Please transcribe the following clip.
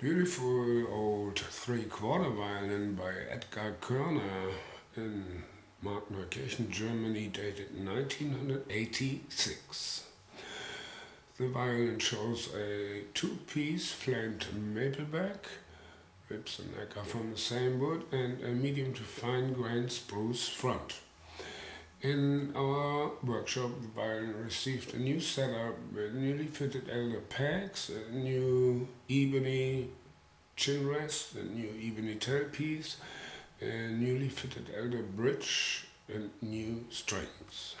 Beautiful old three-quarter violin by Edgar Körner in Markneukirchen, Germany, dated 1986. The violin shows a two-piece flamed mapleback, ribs and neck are from the same wood, and a medium to fine grained spruce front. In our workshop, the received a new setup with newly fitted elder pegs, a new ebony chin rest, a new ebony tailpiece, a newly fitted elder bridge, and new strings.